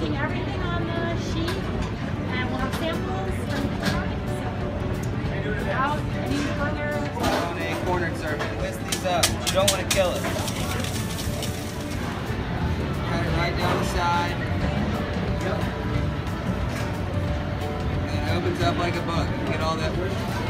using everything on the sheet, and we'll have samples from the. So, without any further On a cornered serpent. Twist these up. You don't want to kill it. Cut it right down the side. And it opens up like a book. Get all that